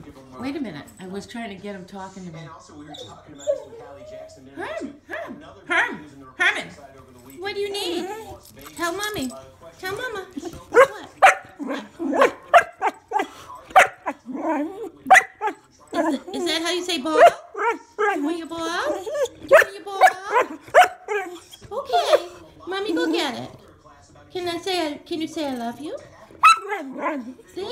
to. Uh, Wait a minute. I was uh, trying to get him talking to me. And also, we were talking about this with Callie Jackson. there, Herm. Herm, Herm, Herman. What do you need? Tell mommy. Uh, Tell mama. is Chauffeur What? Is, is that how you say ball? You Want your ball? You Want your ball? Okay. Mommy, go get it. Can I say? I, can you say I love you? See?